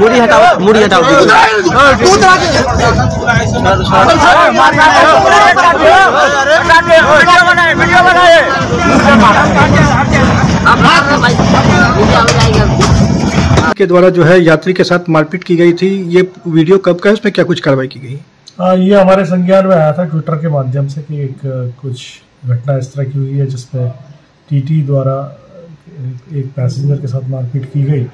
मुड़ी हटाओ मुड़ी हटाओ के द्वारा जो है यात्री के साथ मारपीट की गई थी। ये वीडियो कब का है? उसमें क्या कुछ कार्रवाई की गई? हाँ ये हमारे संज्ञान में आया था ट्विटर के माध्यम से कि एक, कुछ घटना इस तरह की हुई है जिसमें टीटी द्वारा एक पैसेंजर के साथ मारपीट की गई।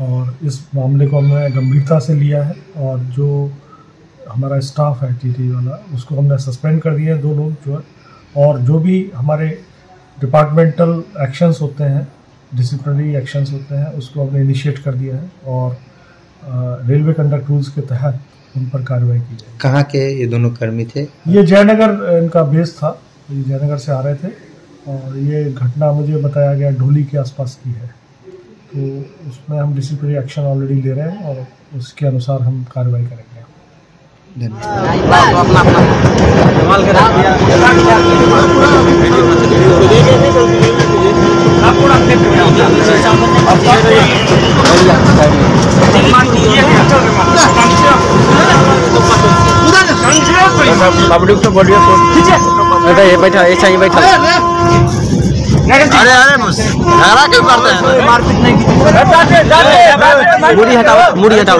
और इस मामले को हमने गंभीरता से लिया है और जो हमारा स्टाफ है टी वाला उसको हमने सस्पेंड कर दिया है दो लोग जो है। और जो भी हमारे डिपार्टमेंटल एक्शंस होते हैं डिसिप्लिनरी एक्शंस होते हैं उसको हमने इनिशिएट कर दिया है और रेलवे कंडक्ट रूल्स के तहत उन पर कार्रवाई की जाएगी। कहाँ के ये दोनों कर्मी थे? ये जयनगर इनका बेस था। ये जयनगर से आ रहे थे और ये घटना मुझे बताया गया ढोली के आसपास की है। तो उसमें हम डिसिप्लिनरी एक्शन ऑलरेडी ले रहे हैं और उसके अनुसार हम कार्रवाई करेंगे। धन्यवाद। पब्लिक तो बोलिए बैठा ऐसा ही। बैठा अरे अरे झगड़ा क्यों करते हैं? मुड़ी हटाओ मुड़ी हटाओ।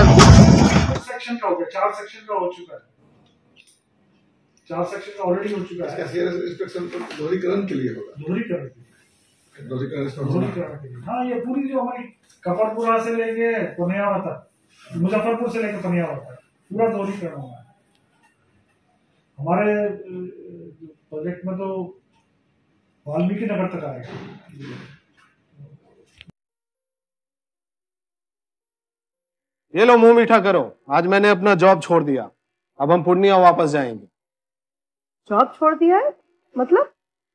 सेक्शन का हो गया चार सेक्शन का हो चुका है चार सेक्शन का ऑलरेडी हो चुका है। इंस्पेक्शन तो दोहरीकरण के लिए होगा। दोहरीकरण हाँ ये पूरी जो हमारी कपड़पुरा से लेके पुनियावा तक मुजफ्फरपुर से लेके पुनियावा तक पूरा दोहरीकरण होना है हमारे प्रोजेक्ट में तो वाल्मीकि नगर तक आएगा। ये लो मुँह मीठा करो। आज मैंने अपना जॉब छोड़ दिया। अब हम पूर्णिया वापस जाएँगे। जॉब छोड़ दिया है? मतलब?